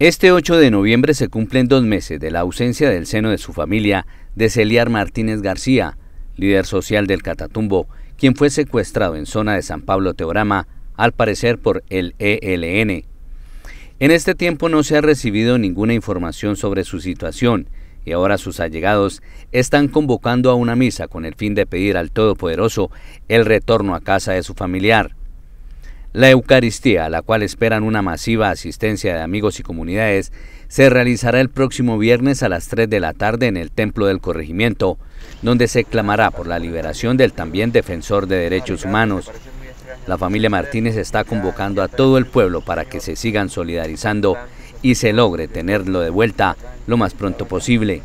Este 8 de noviembre se cumplen dos meses de la ausencia del seno de su familia de Celiar Martínez García, líder social del Catatumbo, quien fue secuestrado en zona de San Pablo Teorama, al parecer por el ELN. En este tiempo no se ha recibido ninguna información sobre su situación y ahora sus allegados están convocando a una misa con el fin de pedir al Todopoderoso el retorno a casa de su familiar. La Eucaristía, a la cual esperan una masiva asistencia de amigos y comunidades, se realizará el próximo viernes a las 3 de la tarde en el Templo del Corregimiento, donde se clamará por la liberación del también defensor de derechos humanos. La familia Martínez está convocando a todo el pueblo para que se sigan solidarizando y se logre tenerlo de vuelta lo más pronto posible.